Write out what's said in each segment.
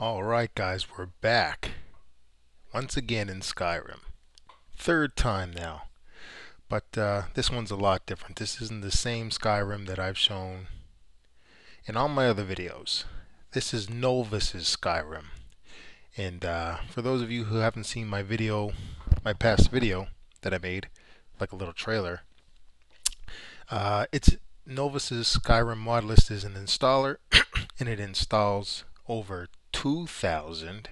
Alright guys, we're back. Once again in Skyrim. Third time now. But uh, this one's a lot different. This isn't the same Skyrim that I've shown in all my other videos. This is Nolvus's Skyrim. And uh, for those of you who haven't seen my video, my past video that I made, like a little trailer, uh, it's Nolvus's Skyrim mod list is an installer and it installs over 2,000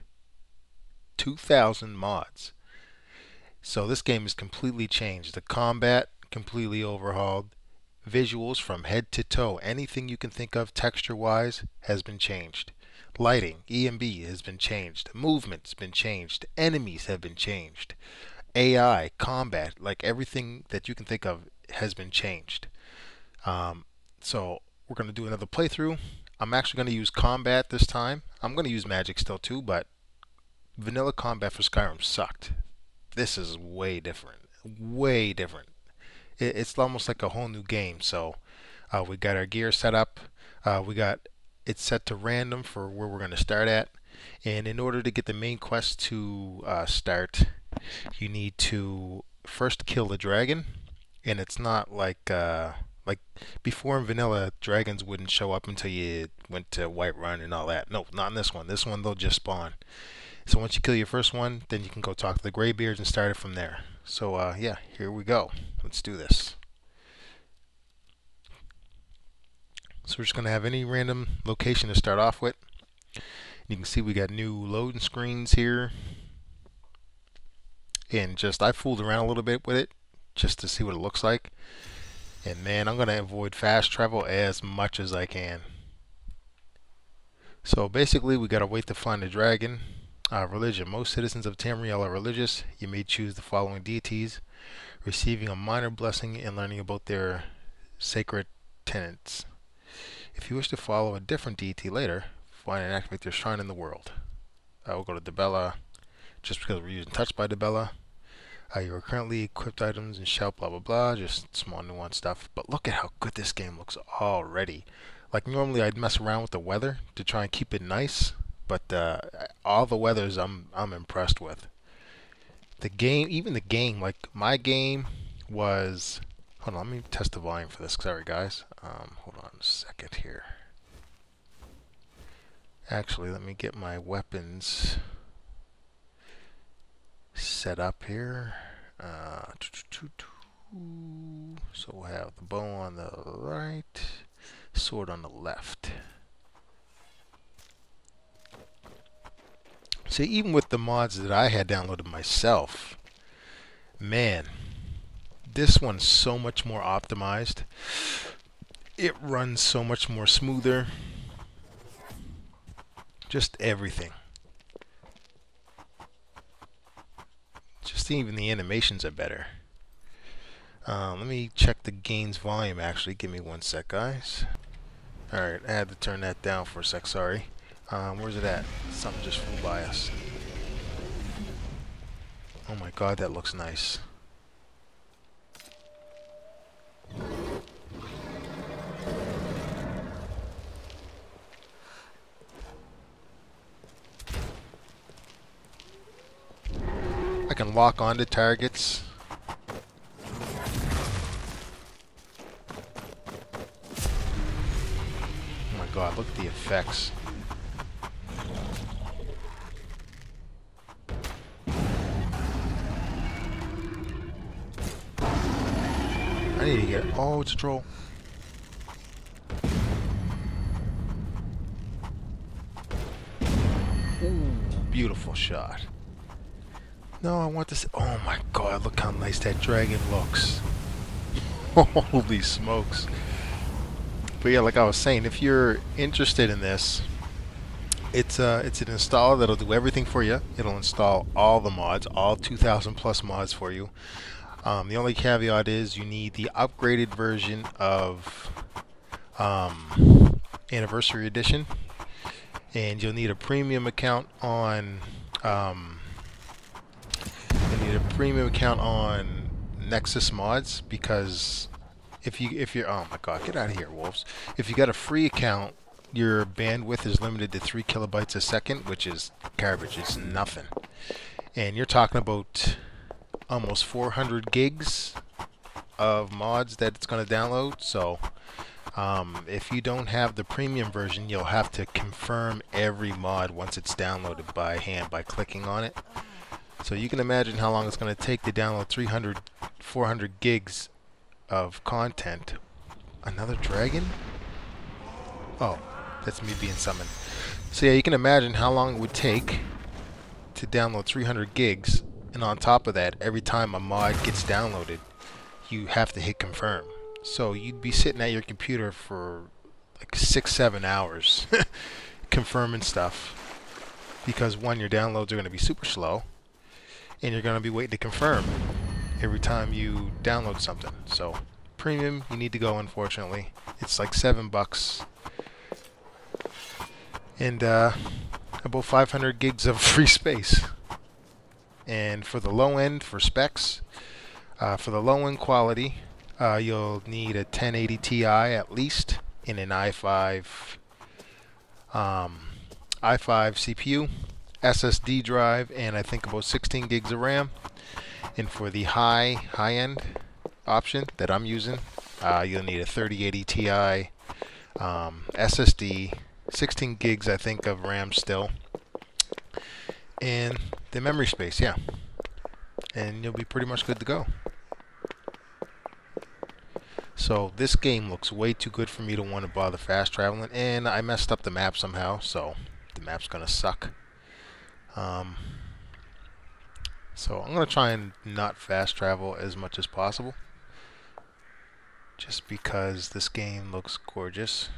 2,000 mods. So this game is completely changed. The combat completely overhauled. Visuals from head to toe, anything you can think of texture wise has been changed. Lighting, ENB has been changed. Movement's been changed. Enemies have been changed. AI, combat, like everything that you can think of has been changed. Um, so we're going to do another playthrough. I'm actually going to use combat this time. I'm going to use magic still too, but vanilla combat for Skyrim sucked. This is way different. Way different. it's almost like a whole new game. So uh, we got our gear set up. Uh, we got it set to random for where we're going to start at. And in order to get the main quest to uh, start, you need to first kill the dragon. And it's not like uh, like before in vanilla, dragons wouldn't show up until you went to Whiterun and all that. No, not in this one. This one they'll just spawn. So once you kill your first one, then you can go talk to the Greybeards and start it from there. So uh, yeah, here we go. Let's do this. So we're just gonna have any random location to start off with. You can see we got new loading screens here. And just I fooled around a little bit with it just to see what it looks like. And man, I'm going to avoid fast travel as much as I can. So basically, we got to wait to find the dragon. Uh, religion. Most citizens of Tamriel are religious. You may choose the following deities, receiving a minor blessing and learning about their sacred tenets. If you wish to follow a different deity later, find and activate their shrine in the world. I will go to Dibella, just because we're using Touched by Dibella. Uh, your currently equipped items and shout blah blah blah, just small nuanced stuff. But look at how good this game looks already. Like normally I'd mess around with the weather to try and keep it nice, but uh, all the weathers I'm I'm impressed with. The game, even the game, like my game was. Hold on, let me test the volume for this. Sorry guys. Um, hold on a second here. Actually, let me get my weapons set up here. Uh, so we'll have the bow on the right, sword on the left. See, even with the mods that I had downloaded myself, man, this one's so much more optimized. It runs so much more smoother. Just everything. Just even the animations are better. Uh, let me check the gains volume actually. Give me one sec, guys. Alright, I had to turn that down for a sec, sorry. Um, where's it at? Something just flew by us. Oh my god, that looks nice. Can lock onto targets. Oh my god, look at the effects. I need to get... Oh, it's a troll. Beautiful shot. No, I want this. Oh my god, look how nice that dragon looks. Holy smokes. But yeah, like I was saying, if you're interested in this, it's uh, it's an installer that'll do everything for you. It'll install all the mods, all 2,000 plus mods for you. Um, the only caveat is you need the upgraded version of um, Anniversary Edition, and you'll need a premium account on um, a premium account on Nexus Mods because if you if you're oh my god get out of here wolves if you got a free account your bandwidth is limited to 3 kilobytes a second, which is garbage. It's nothing. And you're talking about almost 400 gigs of mods that it's going to download. So um, if you don't have the premium version, you'll have to confirm every mod once it's downloaded by hand by clicking on it. So you can imagine how long it's going to take to download 300, 400 gigs of content. Another dragon? Oh, that's me being summoned. So yeah, you can imagine how long it would take to download 300 gigs. And on top of that, every time a mod gets downloaded, you have to hit confirm. So you'd be sitting at your computer for like six, seven hours confirming stuff. Because one, your downloads are going to be super slow. And you're going to be waiting to confirm every time you download something. So premium, you need to go unfortunately. It's like seven bucks and uh, about 500 gigs of free space. And for the low end, for specs, uh, for the low end quality, uh, you'll need a 1080 Ti at least in an i5 um, i5 CPU, SSD drive, and I think about 16 gigs of RAM. And for the high high end option that I'm using, uh, you'll need a 3080 Ti um, SSD 16 gigs, I think, of RAM still. And the memory space, yeah. And you'll be pretty much good to go. So this game looks way too good for me to want to bother fast traveling. And I messed up the map somehow, so the map's going to suck. Um, so I'm going to try and not fast travel as much as possible. Just because this game looks gorgeous.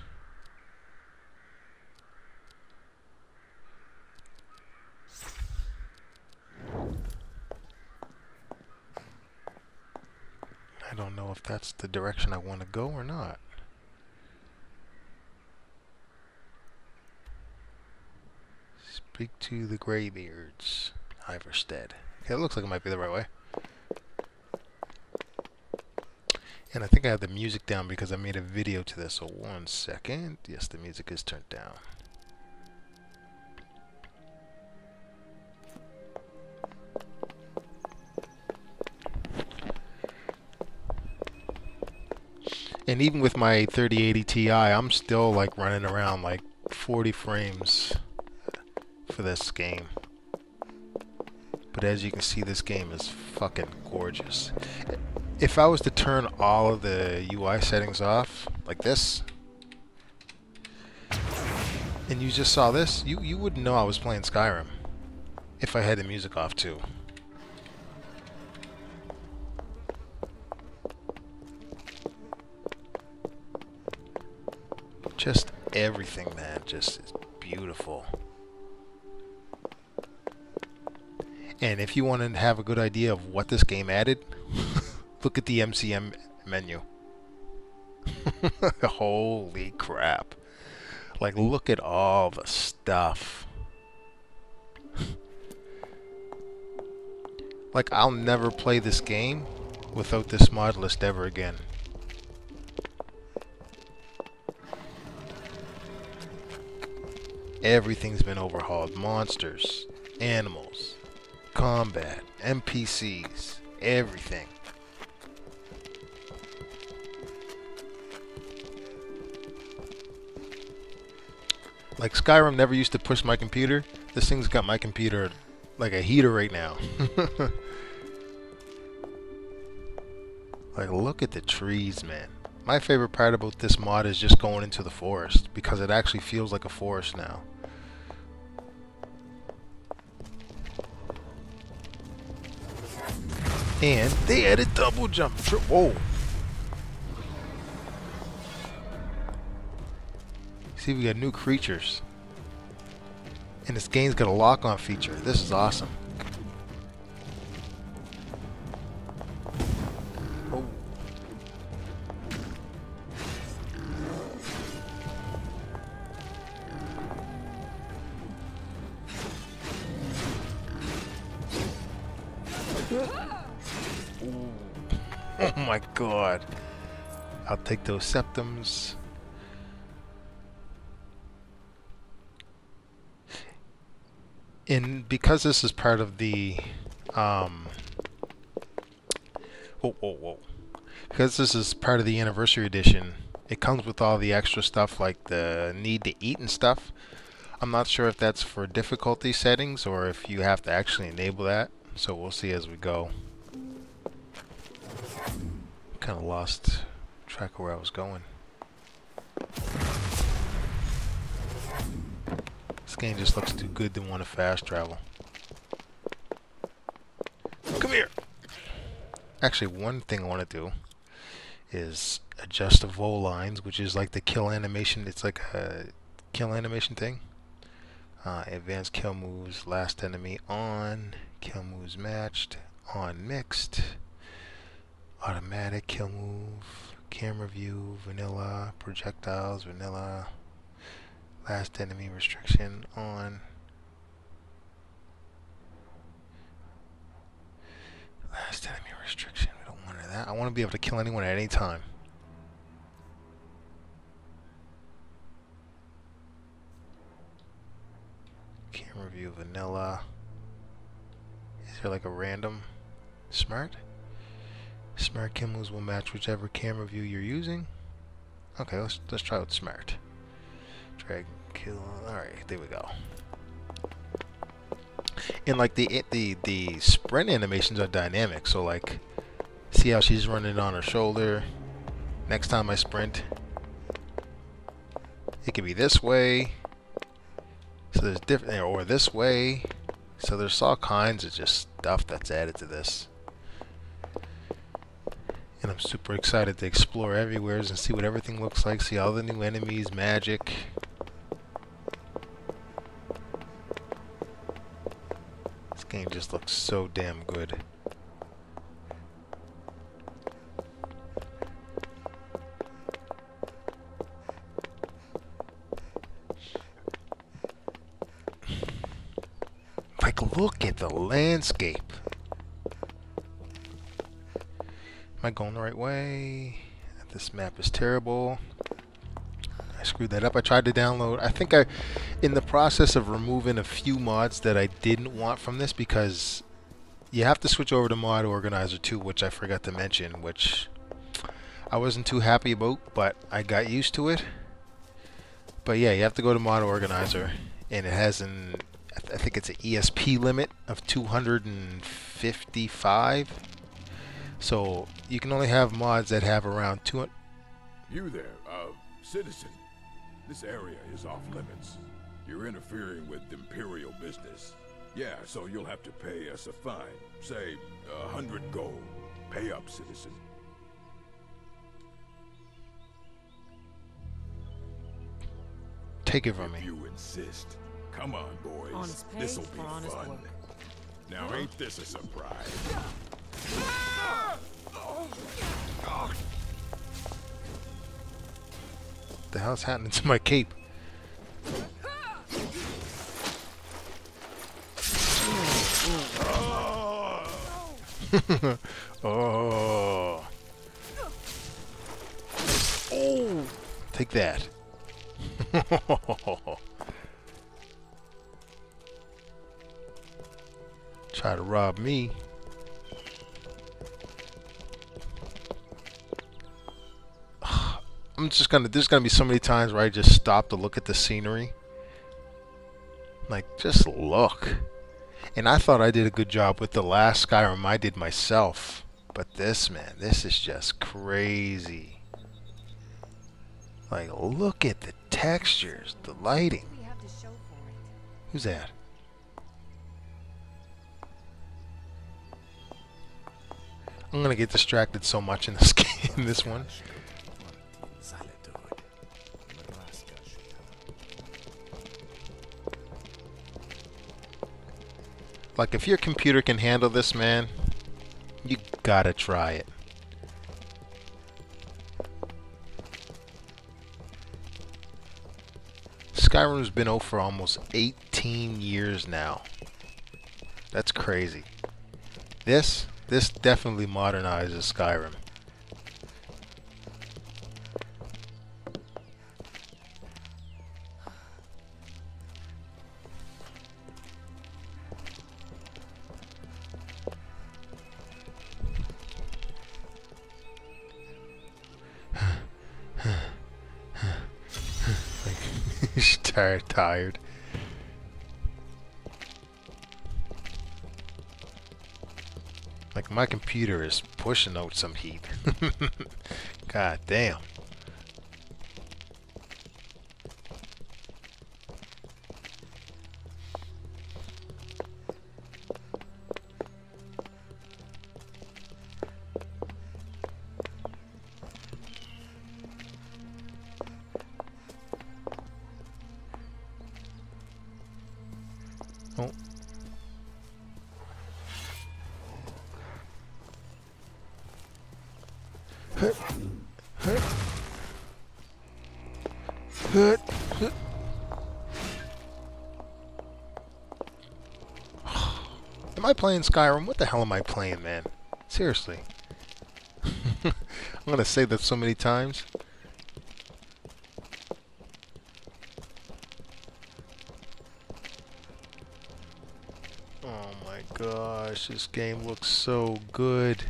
I don't know if that's the direction I want to go or not. Speak to the Greybeards, Ivarstead. Okay, it looks like it might be the right way. And I think I have the music down because I made a video to this, so one second. Yes, the music is turned down. And even with my 3080 Ti, I'm still like running around like 40 frames for this game. But as you can see, this game is fucking gorgeous. If I was to turn all of the UI settings off, like this, and you just saw this, you, you wouldn't know I was playing Skyrim if I had the music off too. Just everything, man, just is beautiful. And if you want to have a good idea of what this game added, look at the MCM menu. Holy crap. Like, look at all the stuff. like, I'll never play this game without this mod list ever again. Everything's been overhauled. Monsters, animals, combat, NPCs, everything. Like Skyrim never used to push my computer. This thing's got my computer like a heater right now. like look at the trees, man. My favorite part about this mod is just going into the forest because it actually feels like a forest now. And they added double jump. Whoa. See, we got new creatures. And this game's got a lock-on feature. This is awesome. take those septims. And because this is part of the... Um, whoa, whoa, whoa. Because this is part of the Anniversary Edition, it comes with all the extra stuff like the need to eat and stuff. I'm not sure if that's for difficulty settings or if you have to actually enable that. So we'll see as we go. Kind of lost track of where I was going This game just looks too good to want to fast travel. Come here! Actually, one thing I want to do is adjust the Violens, which is like the kill animation. It's like a kill animation thing. Uh, advanced kill moves, last enemy on, kill moves matched, on mixed, automatic kill move, camera view, vanilla, projectiles, vanilla, Last enemy restriction on. Last enemy restriction. We don't want that. I want to be able to kill anyone at any time. Camera view vanilla. Is there like a random smart? Smart cameras will match whichever camera view you're using. Okay, let's let's try with smart. Drag kill. All right, there we go. And like the the the sprint animations are dynamic. So like, see how she's running on her shoulder. Next time I sprint, it could be this way. So there's different, or this way. So there's all kinds of just stuff that's added to this. And I'm super excited to explore everywhere and see what everything looks like, see all the new enemies, magic. This game just looks so damn good. Like, look at the landscape. Am I going the right way? This map is terrible. I screwed that up. I tried to download. I think I in the process of removing a few mods that I didn't want from this because you have to switch over to mod organizer too which I forgot to mention which I wasn't too happy about but I got used to it but yeah you have to go to mod organizer and it has an I think it's an ESP limit of 255 so you can only have mods that have around 200 you there uh citizen this area is off limits you're interfering with Imperial business. Yeah, so you'll have to pay us a fine. Say, a hundred gold. Pay up, citizen. Take it from if me. you insist. Come on, boys. This'll be fun. Work. Now, ain't this a surprise? The hell's happening to my cape? oh. Oh. Take that. Try to rob me. I'm just gonna, there's gonna be so many times where I just stop to look at the scenery. Like, just look. And I thought I did a good job with the last Skyrim I did myself. But this, man, this is just crazy. Like, look at the textures, the lighting. Who's that? I'm gonna get distracted so much in this game, in this one. Like, if your computer can handle this, man, you gotta try it. Skyrim's been out for almost 18 years now. That's crazy. This, this definitely modernizes Skyrim. Very tired. Like my computer is pushing out some heat. God damn. Playing Skyrim? What the hell am I playing, man? Seriously. I'm gonna say that so many times. Oh my gosh, this game looks so good.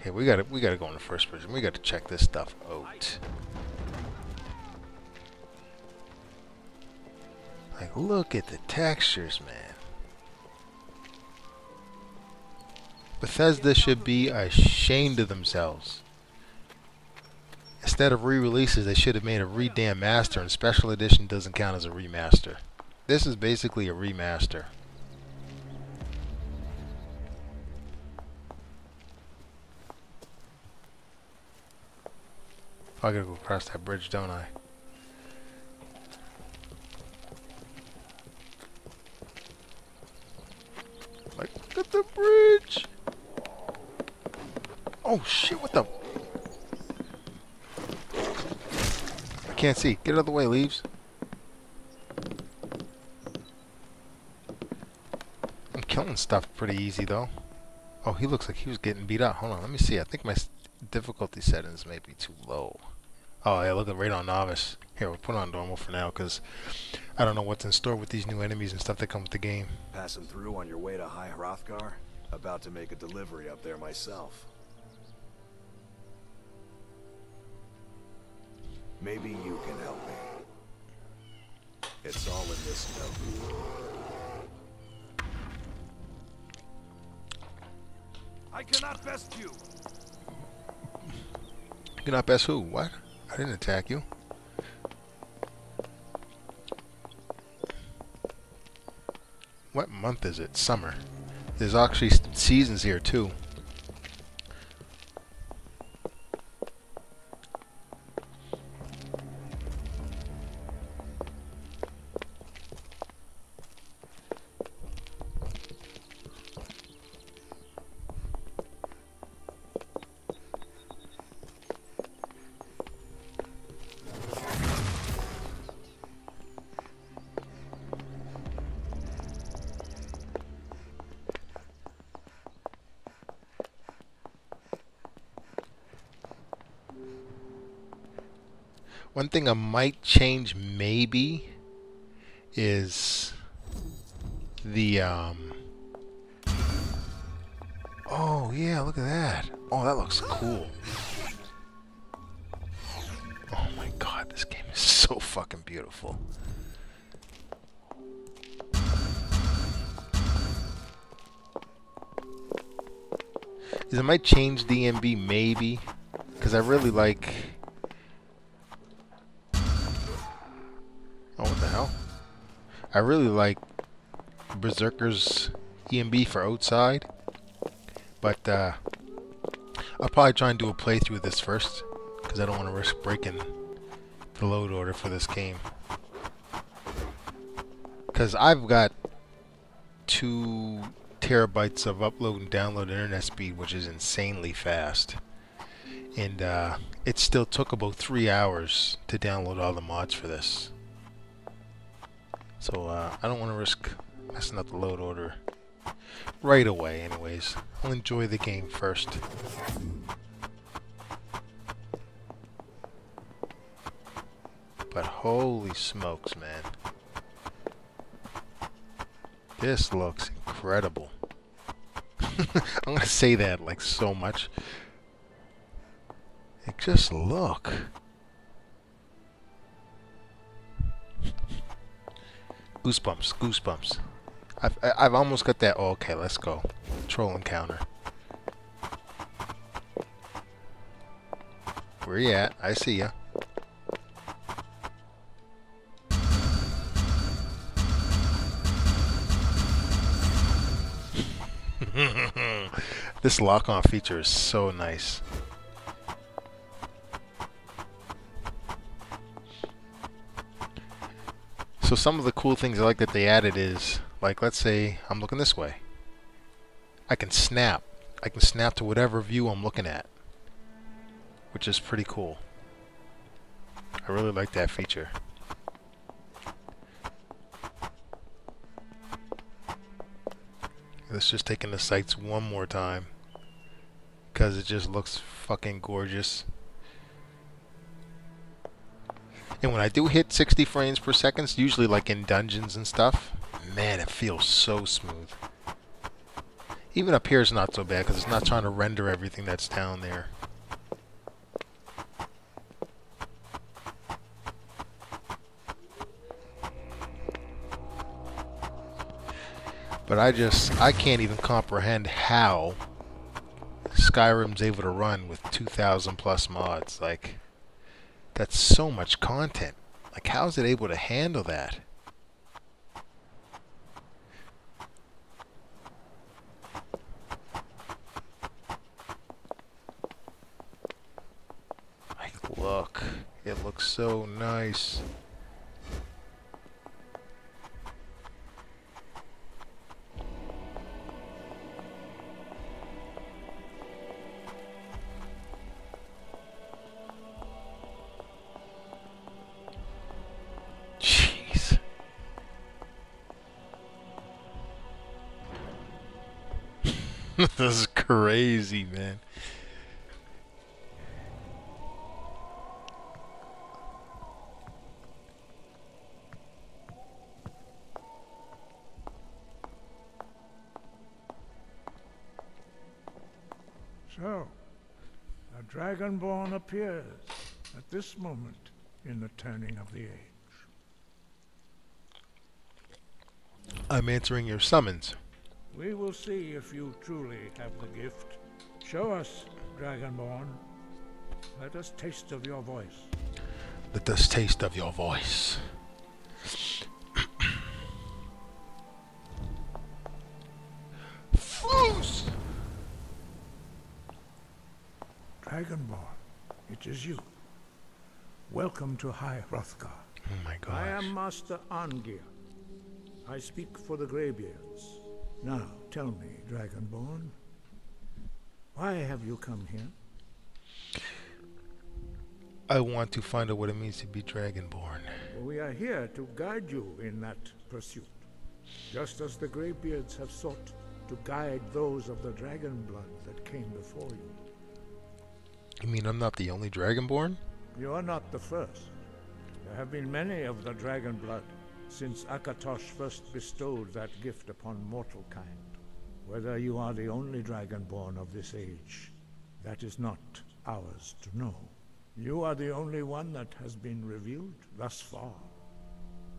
Okay, we gotta we gotta go in the first person. We gotta check this stuff out. Look at the textures, man. Bethesda should be ashamed of themselves. Instead of re-releases, they should have made a re-damn master, and Special Edition doesn't count as a remaster. This is basically a remaster. I gotta go across that bridge, don't I? Like, look at the bridge! Oh shit, what the? I can't see. Get out of the way, leaves. I'm killing stuff pretty easy, though. Oh, he looks like he was getting beat up. Hold on, let me see. I think my difficulty settings may be too low. Oh, yeah, look at right on novice. Here, we'll put on normal for now, because I don't know what's in store with these new enemies and stuff that come with the game. Passing through on your way to High Hrothgar? About to make a delivery up there myself. Maybe you can help me. It's all in this note. I cannot best you. You cannot best who? What? I didn't attack you. What month is it? Summer. There's actually seasons here too. One thing I might change maybe is the um Oh yeah, look at that. Oh, that looks cool. Oh my god, this game is so fucking beautiful. Is I might change ENB maybe because I really like I really like Berserker's ENB for outside, but uh, I'll probably try and do a playthrough of this first, because I don't want to risk breaking the load order for this game. Because I've got two terabytes of upload and download internet speed, which is insanely fast. And uh, it still took about three hours to download all the mods for this. So uh, I don't want to risk messing up the load order right away anyways. I'll enjoy the game first. But holy smokes, man. This looks incredible. I'm going to say that like so much. Like, just look. Goosebumps, goosebumps. I've, I've almost got that. Oh, okay, let's go. Troll encounter. Where you at? I see ya. this lock-on feature is so nice. So some of the cool things I like that they added is, like, let's say I'm looking this way. I can snap. I can snap to whatever view I'm looking at, which is pretty cool. I really like that feature. Let's just take in the sights one more time. Because it just looks fucking gorgeous. And when I do hit 60 frames per second, usually like in dungeons and stuff, man, it feels so smooth. Even up here is not so bad because it's not trying to render everything that's down there. But I just, I can't even comprehend how Skyrim's able to run with 2,000 plus mods. Like, that's so much content. Like, how is it able to handle that? Look. It looks so nice. Man. So, a Dragonborn appears at this moment in the turning of the age. I'm answering your summons. We will see if you truly have the gift. Show us, Dragonborn. Let us taste of your voice. Let us taste of your voice. Fus! Dragonborn, it is you. Welcome to High Hrothgar. Oh my god. I am Master Arngeir. I speak for the Greybeards. Now, tell me, Dragonborn, why have you come here? I want to find out what it means to be Dragonborn. Well, we are here to guide you in that pursuit, just as the Greybeards have sought to guide those of the dragon blood that came before you. You mean I'm not the only Dragonborn? You are not the first. There have been many of the dragon blood since Akatosh first bestowed that gift upon mortal kind. Whether you are the only dragonborn of this age, that is not ours to know. You are the only one that has been revealed thus far.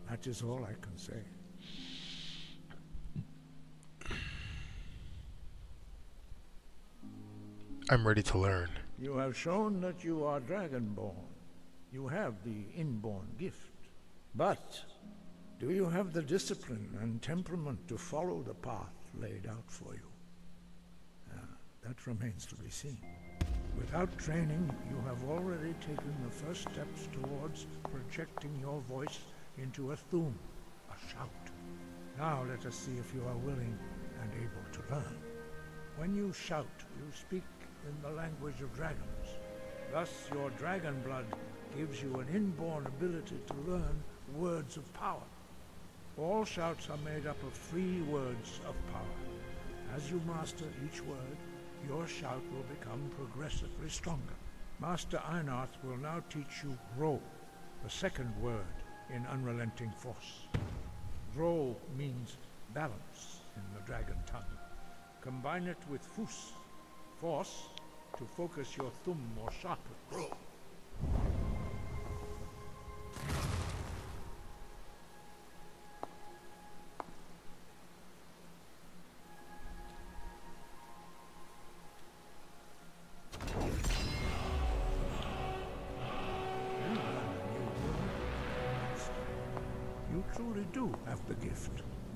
That is all I can say. I'm ready to learn. You have shown that you are dragonborn. You have the inborn gift. But do you have the discipline and temperament to follow the path laid out for you? Ah, that remains to be seen. Without training, you have already taken the first steps towards projecting your voice into a thum, a shout. Now let us see if you are willing and able to learn. When you shout, you speak in the language of dragons. Thus, your dragon blood gives you an inborn ability to learn words of power. All shouts are made up of three words of power. As you master each word, your shout will become progressively stronger. Master Einarth will now teach you Ro, the second word in Unrelenting Force. Ro means balance in the dragon tongue. Combine it with Fus, force, to focus your thum more sharply. You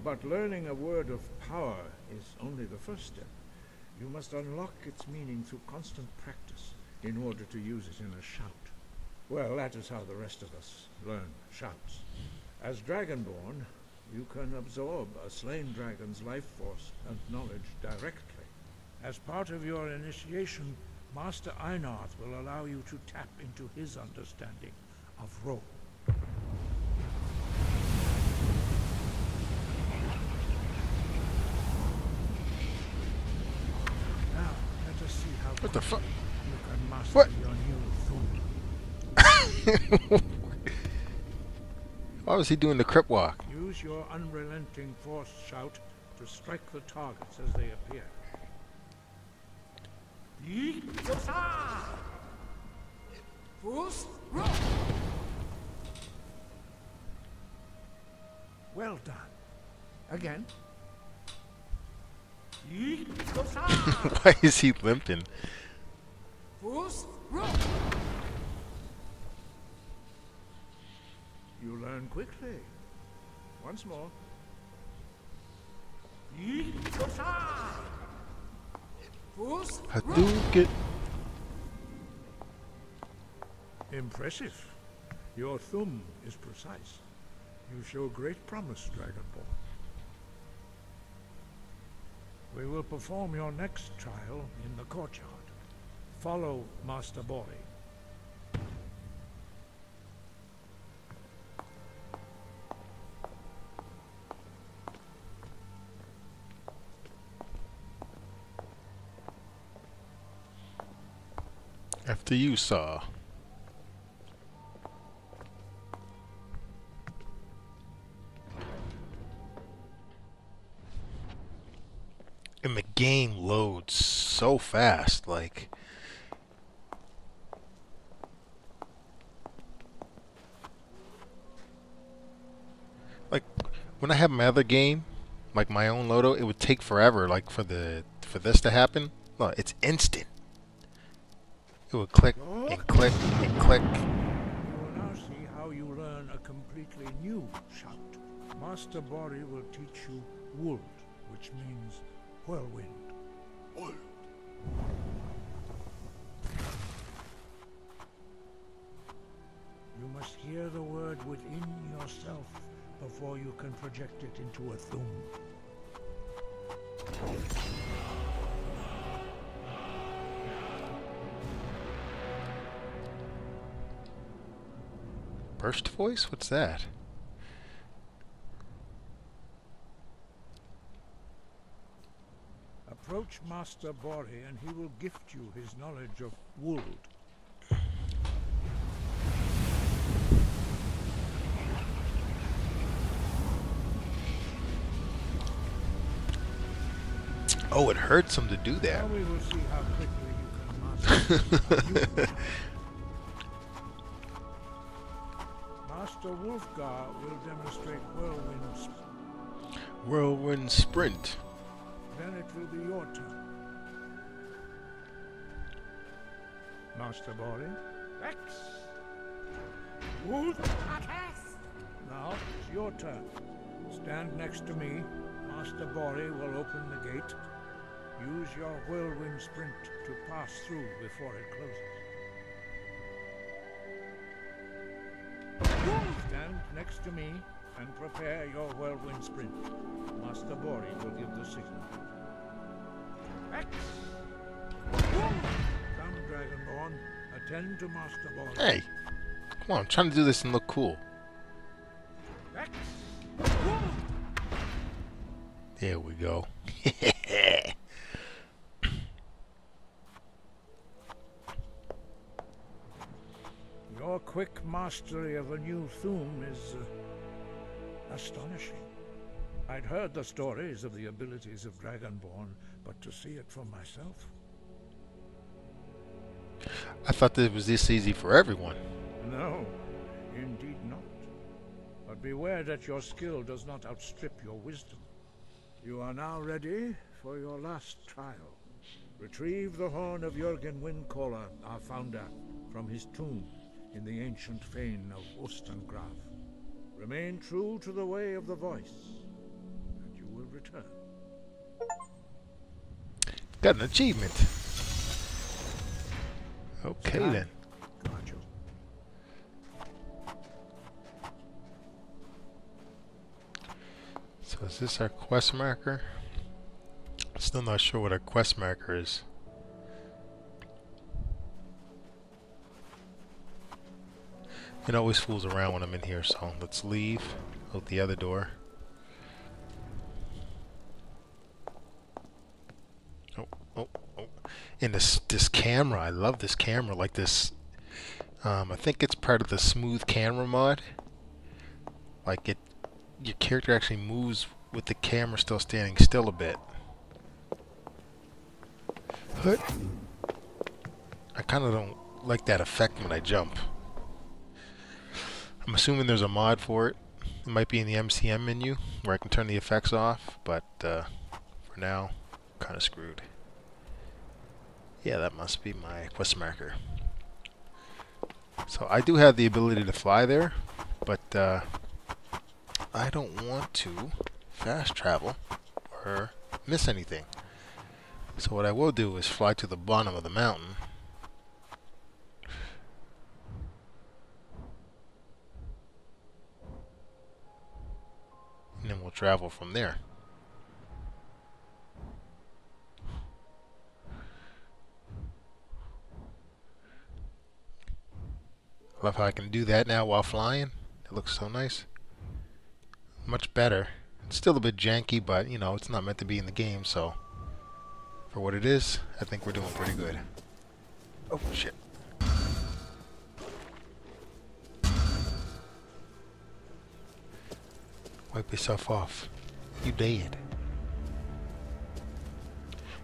But learning a word of power is only the first step. You must unlock its meaning through constant practice in order to use it in a shout. Well, that is how the rest of us learn shouts. As Dragonborn, you can absorb a slain dragon's life force and knowledge directly. As part of your initiation, Master Einarth will allow you to tap into his understanding of Ro. Now, let us see how What the fuck? you can master What? your new thum. Why was he doing the crip walk? Use your unrelenting force shout to strike the targets as they appear. Well done. Again. Why is he limping? You learn quickly. Once more. Hadouken. Impressive. Your thum is precise. You show great promise, Dragonborn. We will perform your next trial in the courtyard. Follow Master Borri. After you saw. And the game loads so fast, like like when I have my other game, like my own Loto, it would take forever, like for the for this to happen. No, it's instant. It would click and click and click. You will now see how you learn a completely new shout. Master Borri will teach you Wuld, which means whirlwind. You must hear the word within yourself before you can project it into a thum. Burst voice? What's that? Approach Master Borri and he will gift you his knowledge of Wuld. Oh, it hurts him to do that. Now we will see how quickly you can master a. Master Wulfgar will demonstrate whirlwind sp- Whirlwind sprint. Then it will be your turn. Master Borri. Rex. Wolf. Now it's your turn. Stand next to me. Master Borri will open the gate. Use your whirlwind sprint to pass through before it closes. Stand next to me and prepare your whirlwind sprint. Master Borri will give the signal. Come, Dragonborn. Attend to Master Borri. Hey, come on, I'm trying to do this and look cool. There we go. Your quick mastery of a new thum is uh, astonishing. I'd heard the stories of the abilities of Dragonborn, but to see it for myself. I thought this was this easy for everyone. No, indeed not. But beware that your skill does not outstrip your wisdom. You are now ready for your last trial. Retrieve the horn of Jürgen Windcaller, our founder, from his tomb in the ancient fane of Ustengrav. Remain true to the way of the voice, and you will return. Got an achievement. Okay Time. then. Gargil. So is this our quest marker? Still not sure what our quest marker is. It always fools around when I'm in here, so let's leave out the other door. Oh, oh, oh. And this this camera, I love this camera, like this um, I think it's part of the smooth camera mod. Like it your character actually moves with the camera still standing still a bit. But I kind of don't like that effect when I jump. I'm assuming there's a mod for it. It might be in the MCM menu where I can turn the effects off, but uh, for now, kind of screwed. Yeah, that must be my quest marker. So I do have the ability to fly there, but uh, I don't want to fast travel or miss anything. So what I will do is fly to the bottom of the mountain. And then we'll travel from there. Love how I can do that now while flying. It looks so nice. Much better. It's still a bit janky, but you know, it's not meant to be in the game, so for what it is, I think we're doing pretty good. Oh shit. Wipe yourself off. You dead.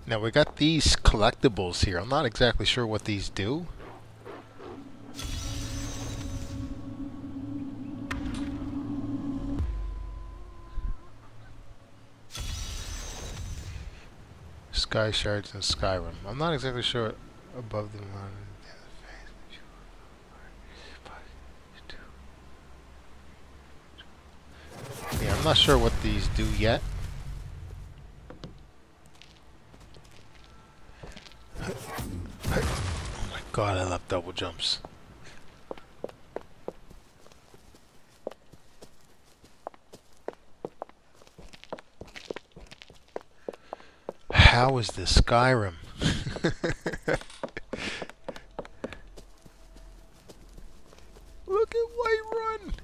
Now we got these collectibles here. I'm not exactly sure what these do. Sky Shards and Skyrim. I'm not exactly sure above the mountain. Yeah, I'm not sure what these do yet. Oh my god, I love double jumps. How is this Skyrim? Look at Whiterun!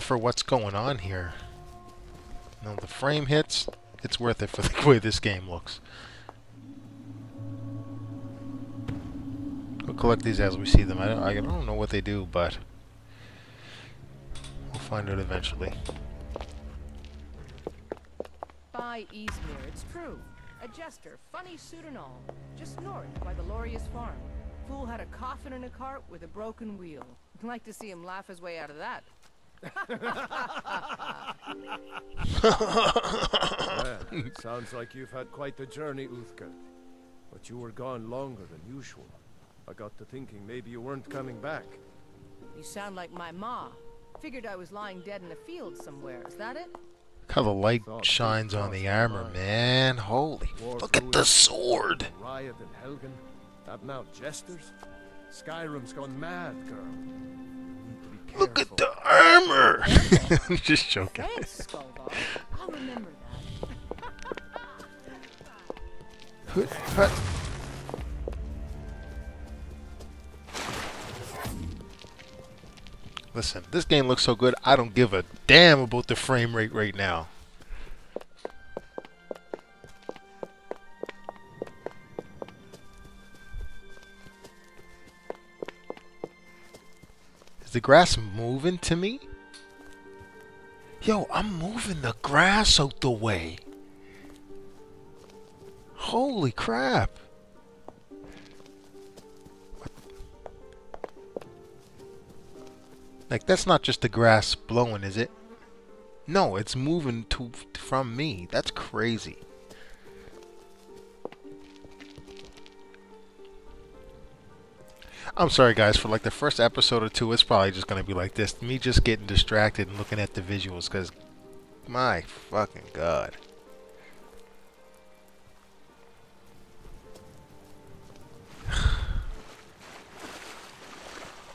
Even for what's going on here, know, the frame hits, it's worth it for the way this game looks. We'll collect these as we see them. I don't, I don't know what they do, but we'll find out eventually. By Ysmir, it's true. A jester, funny suit and all. Just north by the Loreius farm. Fool had a coffin in a cart with a broken wheel. I'd Like to see him laugh his way out of that. Well, sounds like you've had quite the journey, Uthgar. But you were gone longer than usual. I got to thinking maybe you weren't coming back. You sound like my ma. Figured I was lying dead in a field somewhere. Is that it? Look how the light shines on the armor, man. Holy. Look at the sword. Riot in Helgen. Have now jesters. Skyrim's gone mad, girl. You need to be Look at careful. the armor. Just joking. Thanks, Skolvar. I'll remember that. Hut, hut. Listen, this game looks so good, I don't give a damn about the frame rate right now. Is the grass moving to me? Yo, I'm moving the grass out the way. Holy crap. Like that's not just the grass blowing, is it? No, it's moving to from me. That's crazy. I'm sorry guys, for like the first episode or two, it's probably just gonna be like this. Me just getting distracted and looking at the visuals, because my fucking god.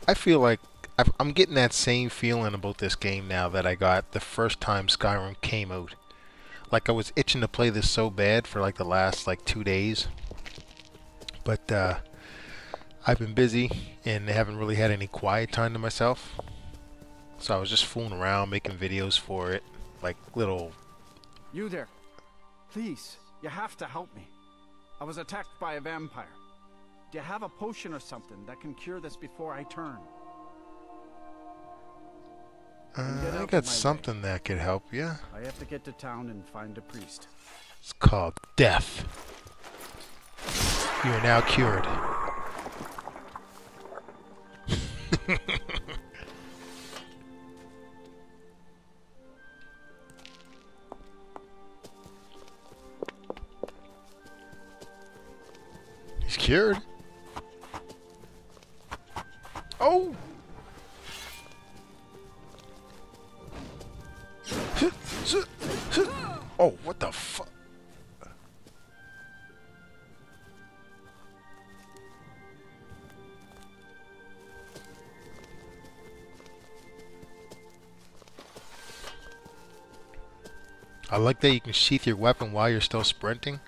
I feel like I've, I'm getting that same feeling about this game now that I got the first time Skyrim came out. Like I was itching to play this so bad for like the last like two days. But uh, I've been busy and haven't really had any quiet time to myself. So I was just fooling around making videos for it. Like little... You there. Please, you have to help me. I was attacked by a vampire. Do you have a potion or something that can cure this before I turn? Uh, I got something way. that could help you. I have to get to town and find a priest. It's called death. You are now cured. He's cured. Like that you can sheath your weapon while you're still sprinting.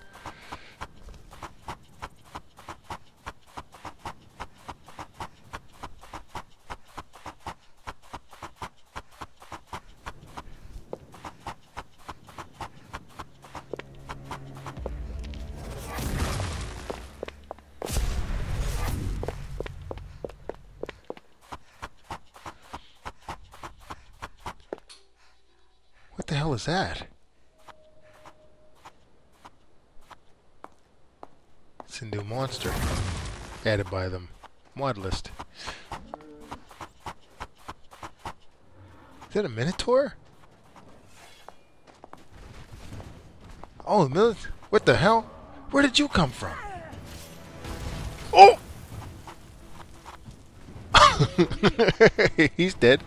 Dead.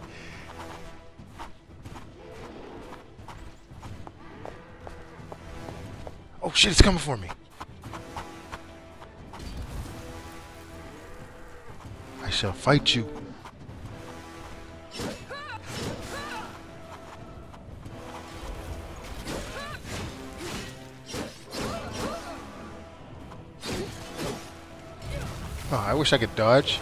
Oh shit, it's coming for me. I shall fight you. Oh, I wish I could dodge.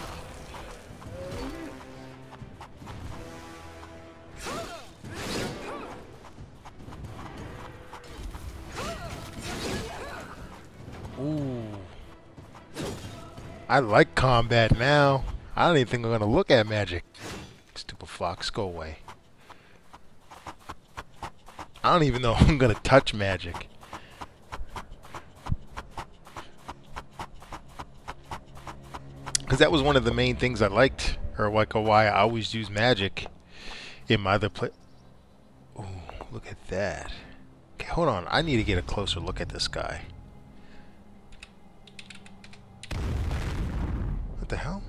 I like combat now. I don't even think I'm to look at magic. Stupid fox, go away. I don't even know if I'm to touch magic. Because that was one of the main things I liked, or like why I always use magic in my other play. Ooh, look at that. Okay, hold on. I need to get a closer look at this guy. What the hell?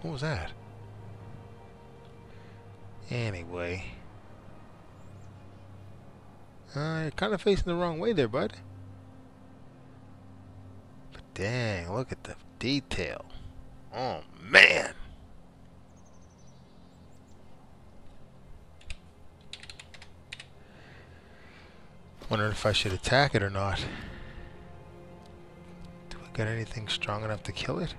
What was that? Anyway. Uh, you're kind of facing the wrong way there, bud. But dang, look at the detail. Oh, man! Wondering if I should attack it or not got anything strong enough to kill it?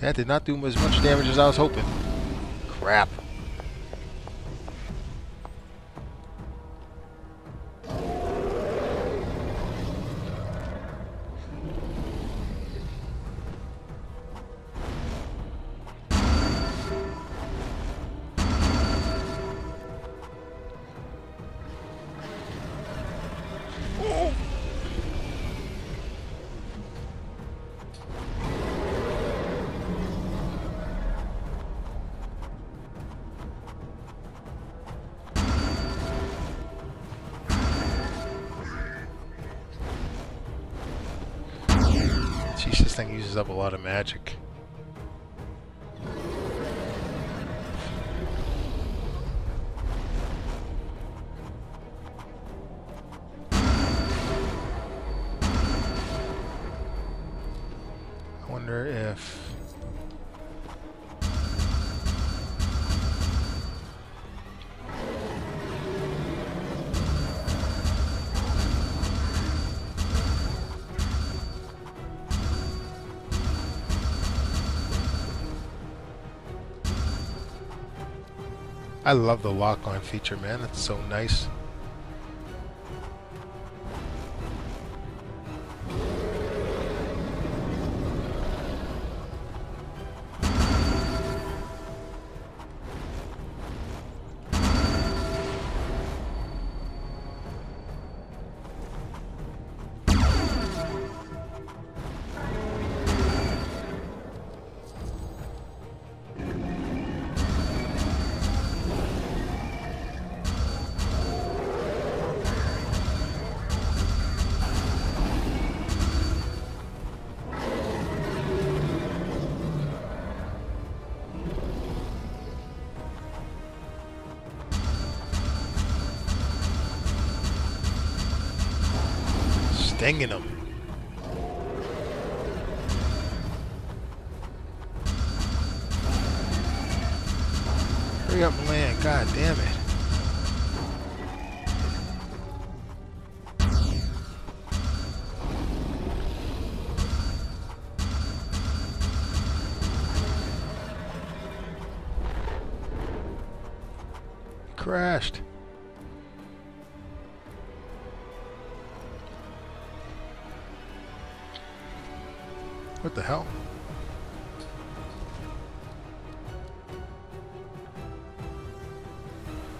That did not do as much damage as I was hoping. Crap. Thing uses up a lot of magic. I love the lock-on feature, man. It's so nice. Stinging them. Hurry up and land. God damn it. Crashed. What the hell?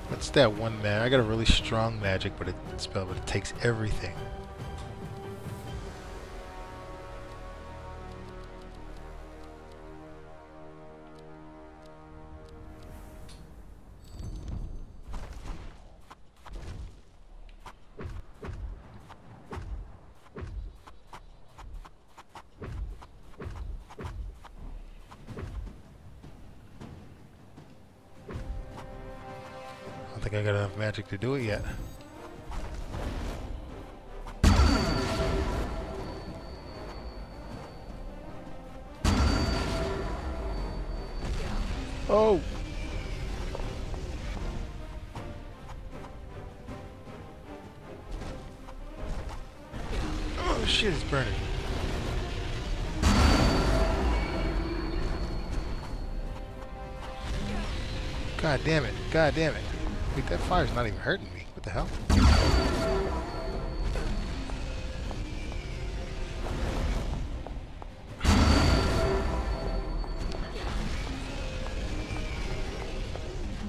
What's that one man? I got a really strong magic, but it spell, but it takes everything. Magic to do it yet. Oh! Oh shit, it's burning. God damn it. God damn it. Fire's not even hurting me. What the hell?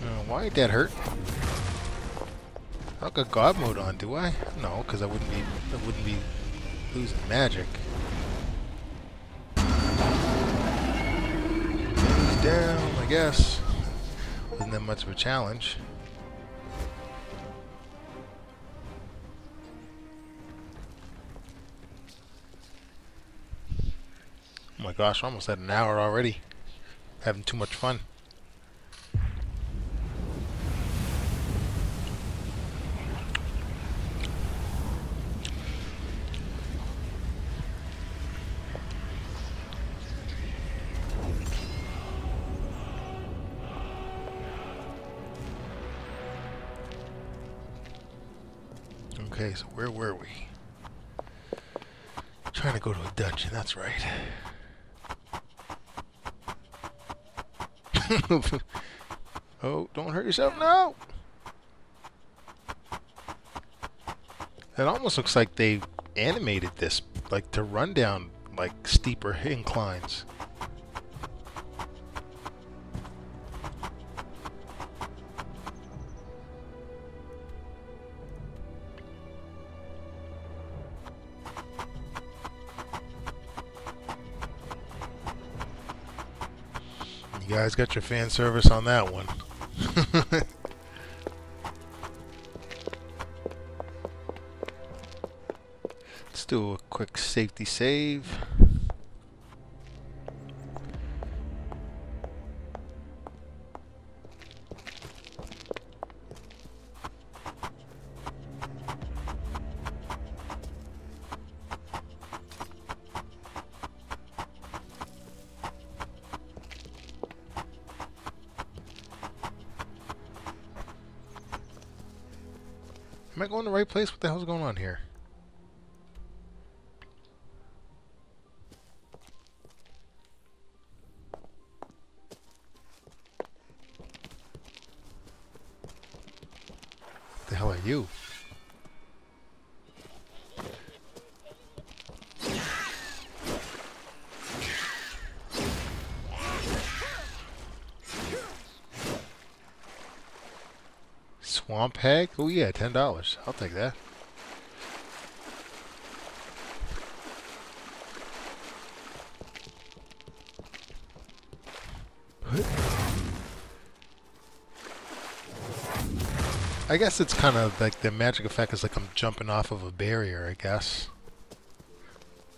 Uh, why did that hurt? I got God mode on, do I? No, because I wouldn't be I wouldn't be losing magic. He's down, I guess. Wasn't that much of a challenge. Gosh, we're almost at an hour already. Having too much fun. Okay, so where were we? Trying to go to a dungeon, that's right. oh, don't hurt yourself. No! It almost looks like they animated this, like to run down like steeper inclines. Guys got your fan service on that one. Let's do a quick safety save. What the hell's going on here? The hell are you? Swamp hag? Oh yeah, ten dollars. I'll take that. I guess it's kind of like the magic effect is like I'm jumping off of a barrier, I guess.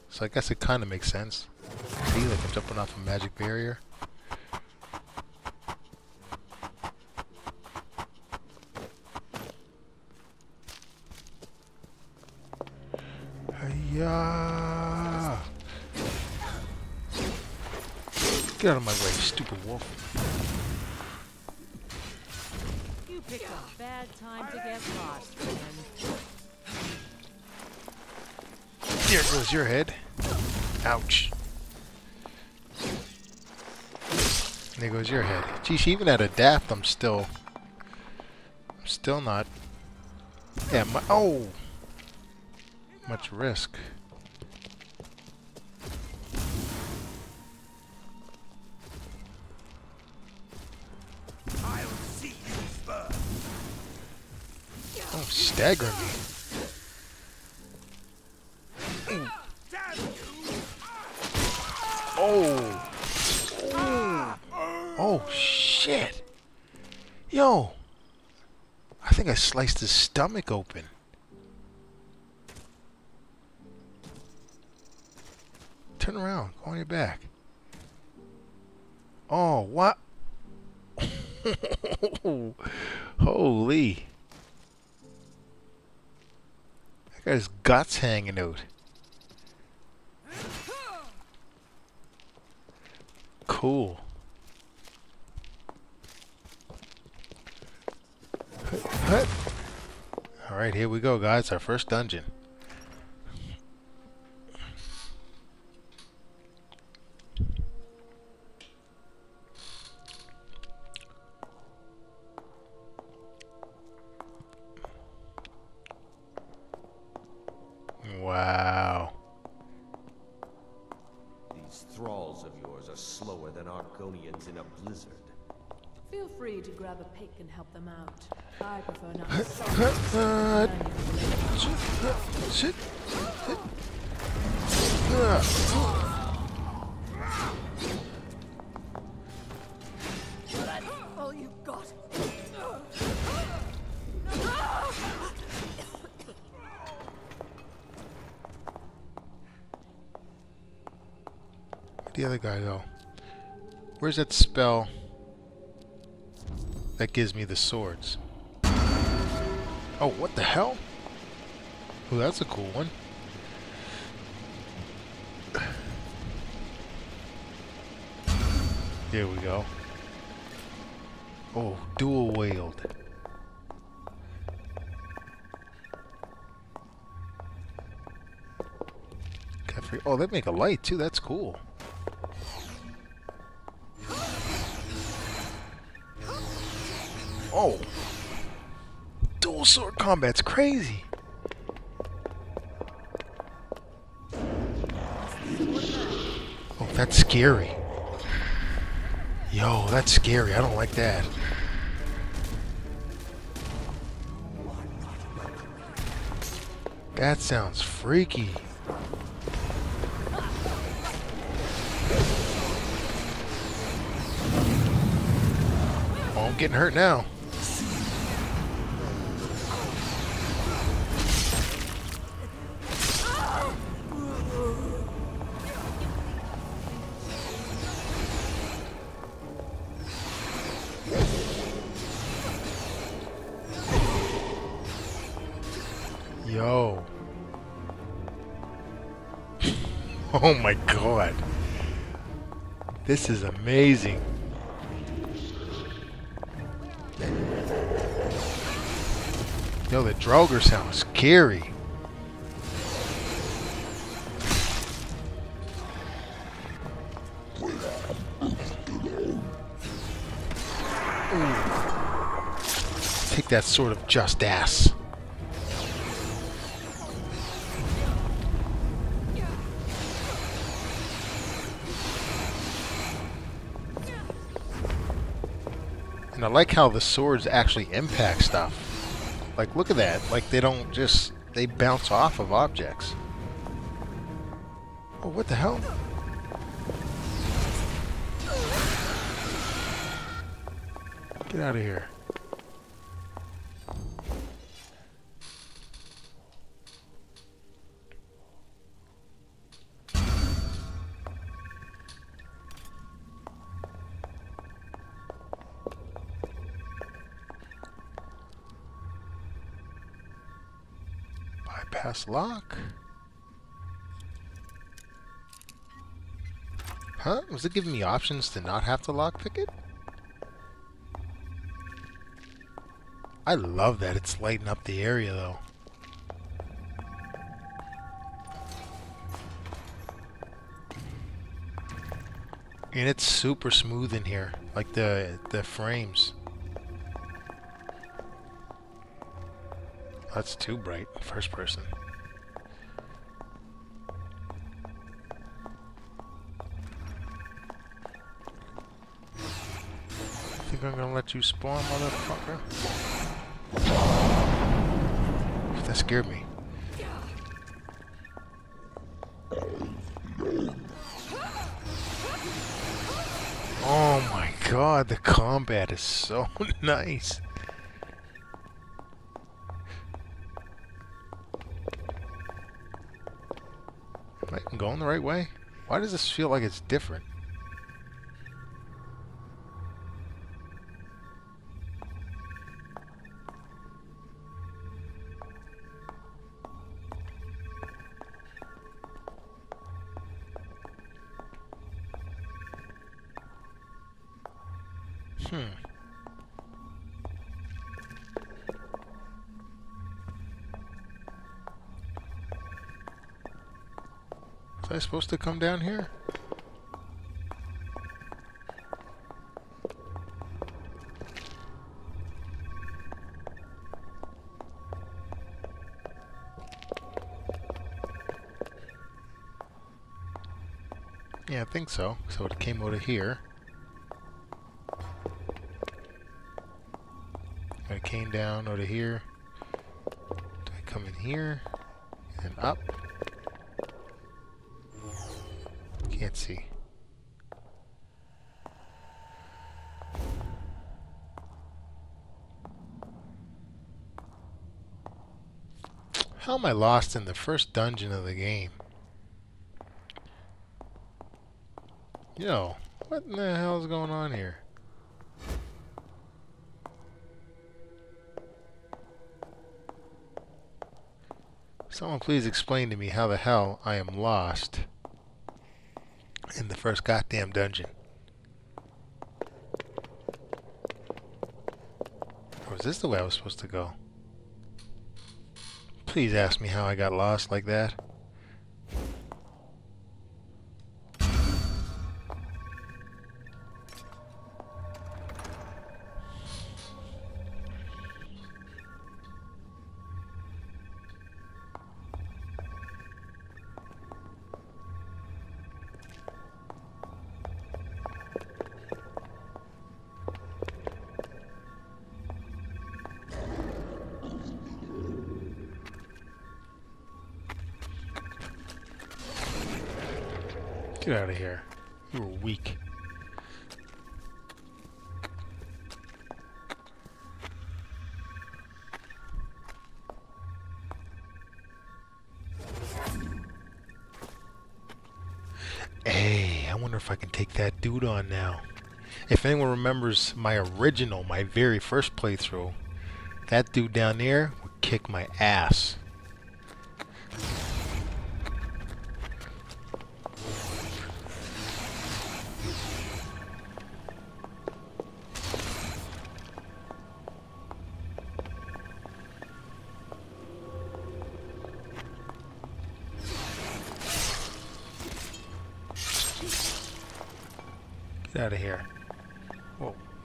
So I guess it kind of makes sense. See, like I'm jumping off a magic barrier. Hiya! Get out of my way, stupid wolf. Picked a bad time to get lost, friend. There goes your head. Ouch. There goes your head. Geez, even at a daft, I'm still... I'm still not... Yeah, my... Oh! Much risk. Oh, me. Oh. Oh. Oh, shit. Yo. I think I sliced his stomach open. Turn around. Go on your back. Oh, what? Holy. That guy's guts hanging out. Cool. Alright, here we go, guys. Our first dungeon. A blizzard. Feel free to grab a pick and help them out. I prefer not to sit. Sit. Uh, all you got. Where'd the other guy go? Where's that spell that gives me the swords? Oh, what the hell? Oh, that's a cool one. Here we go. Oh, dual wield. Oh, they make a light too. That's cool. Oh. Dual sword combat's crazy. Oh, that's scary. Yo, that's scary. I don't like that. That sounds freaky. Oh, I'm getting hurt now. Oh my god. This is amazing. Yo, the Draugr sounds scary. Ooh. Take that sword of just ass. Like how the swords actually impact stuff. Like, look at that. Like, they don't just... They bounce off of objects. Oh, what the hell? Get out of here. Lock. Huh? Was it giving me options to not have to lockpick it? I love that it's lighting up the area though. And it's super smooth in here, like the the frames. That's too bright, first person. Think I'm gonna let you spawn, motherfucker? That scared me. Oh my god, the combat is so nice. Am I going the right way? Why does this feel like it's different? Hmm. Was I supposed to come down here? Yeah, I think so. So it came out of here. Came down of here. Do I come in here? And up? Can't see. How am I lost in the first dungeon of the game? Yo, what in the hell is going on here? Someone please explain to me how the hell I am lost in the first goddamn dungeon. Or is this the way I was supposed to go? Please ask me how I got lost like that. Get out of here. You were weak. Hey, I wonder if I can take that dude on now. If anyone remembers my original, my very first playthrough, that dude down there would kick my ass.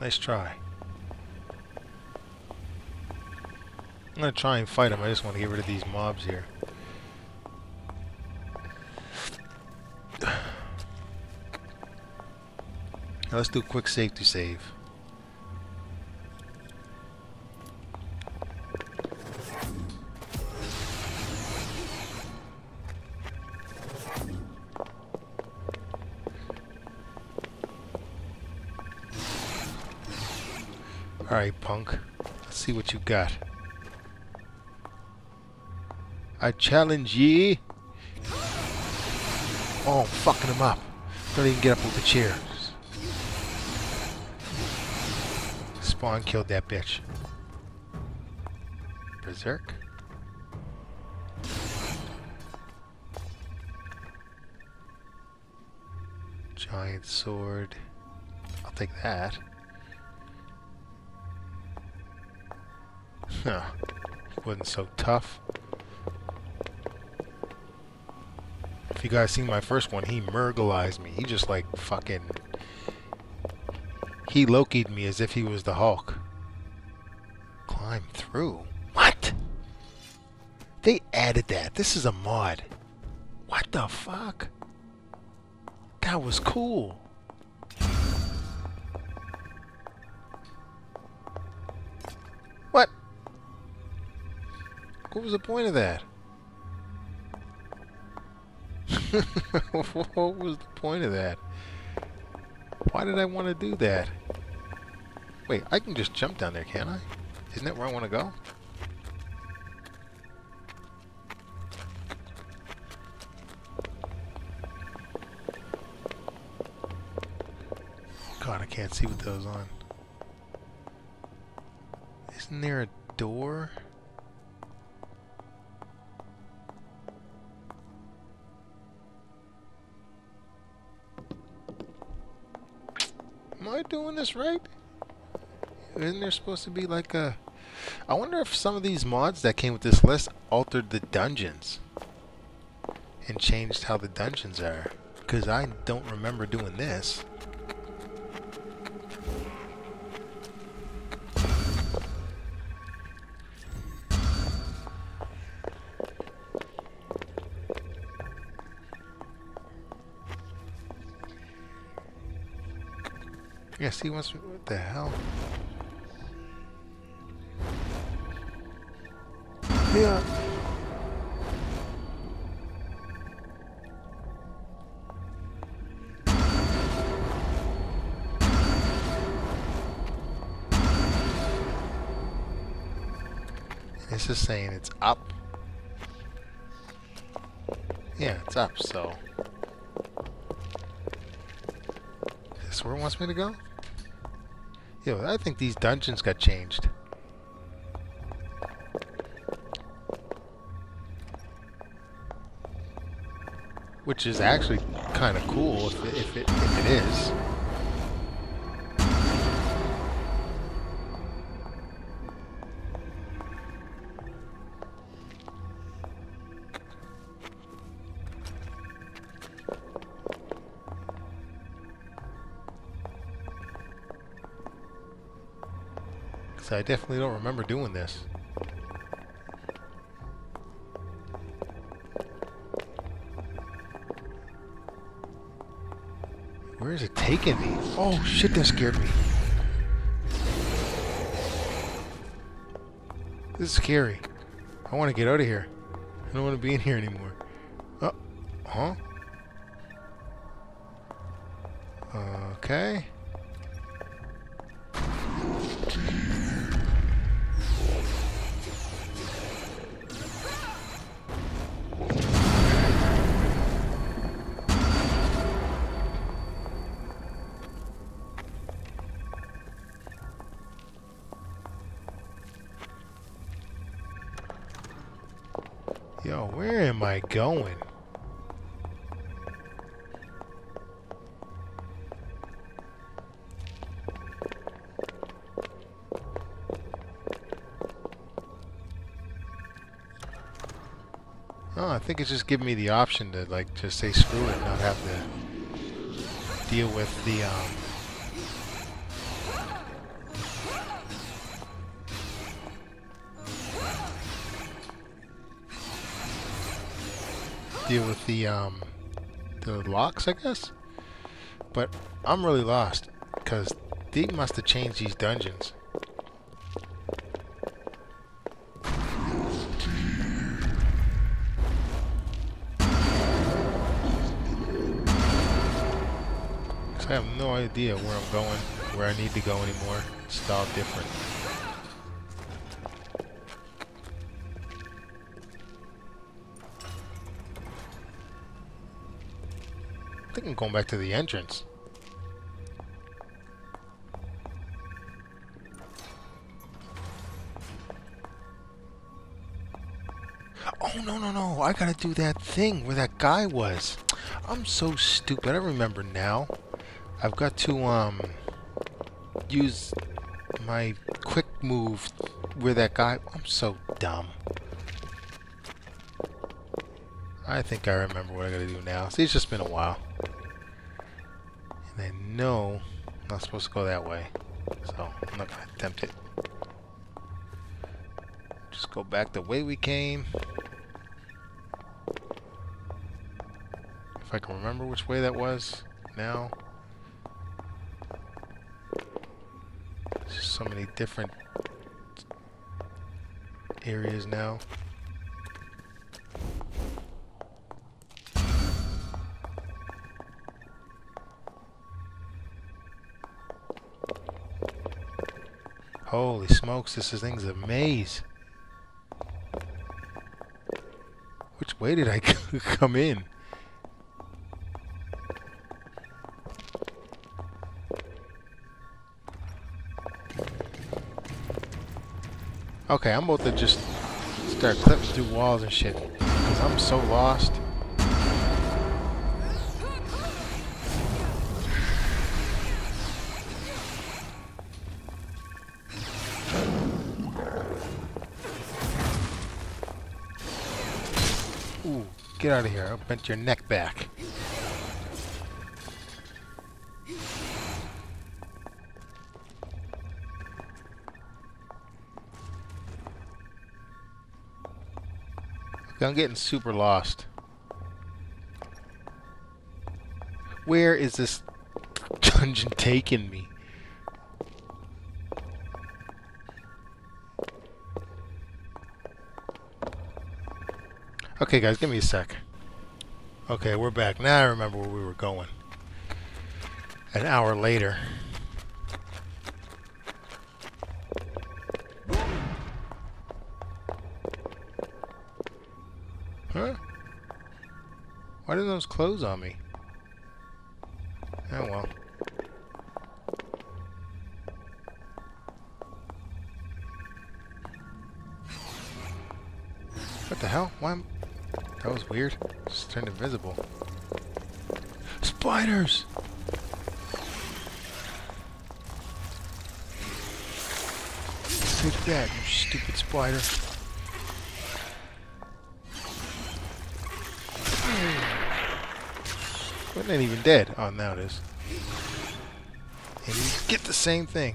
Nice try. I'm gonna try and fight him. I just want to get rid of these mobs here. Now let's do a quick safety save. Punk. Let's see what you got. I challenge ye. Oh, I'm fucking him up. Don't even get up with the chair. Spawn killed that bitch. Berserk. Giant sword. I'll take that. Huh. He wasn't so tough. If you guys seen my first one, he Murgalized me. He just like fucking... He Loki'd me as if he was the Hulk. Climb through? What? They added that. This is a mod. What the fuck? That was cool. What was the point of that? what was the point of that? Why did I want to do that? Wait, I can just jump down there, can't I? Isn't that where I want to go? God, I can't see what those on. Isn't there a door? Doing this right? Isn't there supposed to be like a... I wonder if some of these mods that came with this list altered the dungeons. And changed how the dungeons are. Because I don't remember doing this. Yeah, see what's what the hell? Yeah. This is saying it's up. Yeah, it's up, so. Is this where it wants me to go? Yo, I think these dungeons got changed. Which is actually kind of cool if it, if it, if it is. Because I definitely don't remember doing this. Where is it taking me? Oh shit, that scared me. This is scary. I want to get out of here. I don't want to be in here anymore. Going? Oh, I think it's just giving me the option to like just say screw it and not have to deal with the um deal with the um the locks, I guess. But I'm really lost because they must have changed these dungeons. I have no idea where I'm going, where I need to go anymore. It's all different. I think I'm going back to the entrance. Oh, no, no, no. I gotta do that thing where that guy was. I'm so stupid. I remember now. I've got to, um, use my quick move where that guy... I'm so dumb. I think I remember what I gotta do now. See, it's just been a while. And I know I'm not supposed to go that way. So, I'm not gonna attempt it. Just go back the way we came. If I can remember which way that was now. There's so many different areas now. Holy smokes, this thing's a maze. Which way did I come in? Okay, I'm about to just start clipping through walls and shit. Because I'm so lost. Out of here. I'll bent your neck back. I'm getting super lost. Where is this dungeon taking me? Okay, guys, give me a sec. Okay, we're back. Now I remember where we were going. An hour later. Huh? Why did those close on me? Weird. Just turned invisible. Spiders! Take that, you stupid spider. It ain't even dead. Oh, now it is. And you get the same thing.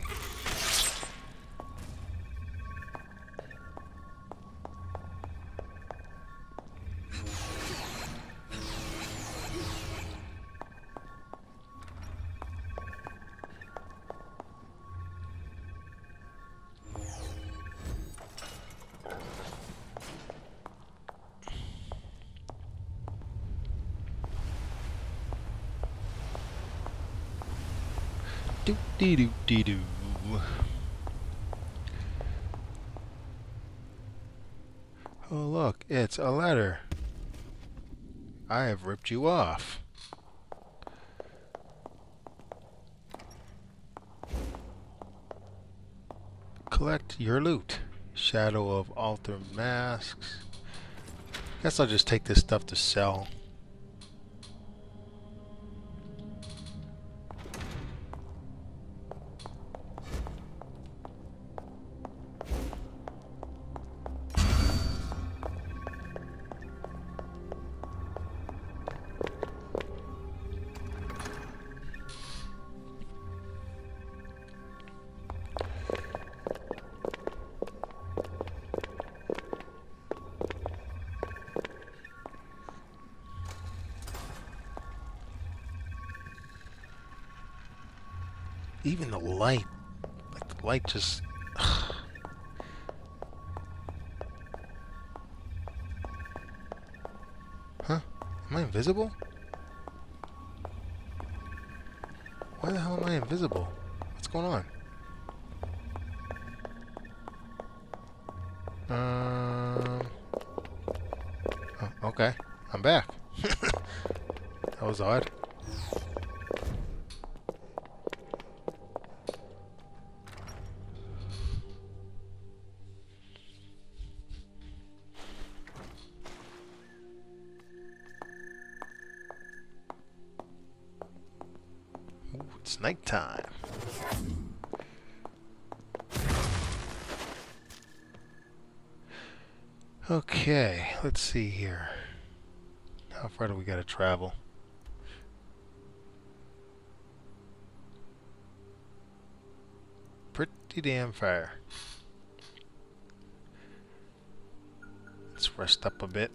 You off. Collect your loot. Shadow of Alter masks. Guess I'll just take this stuff to sell. Even the light, like the light just. huh? Am I invisible? Why the hell am I invisible? What's going on? Um. Oh, okay, I'm back. that was odd. Travel? Pretty damn far. Let's rest up a bit.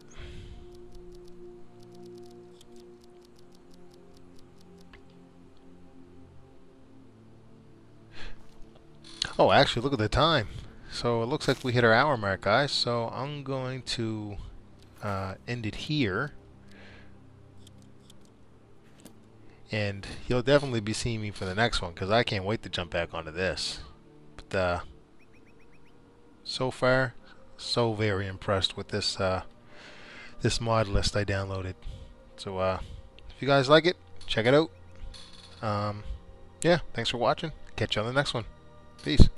Oh, actually, look at the time. So it looks like we hit our hour mark, guys. So I'm going to uh, end it here. And you'll definitely be seeing me for the next one because I can't wait to jump back onto this. But uh, so far, so very impressed with this uh, this mod list I downloaded. So uh, if you guys like it, check it out. Um, yeah, thanks for watching. Catch you on the next one. Peace.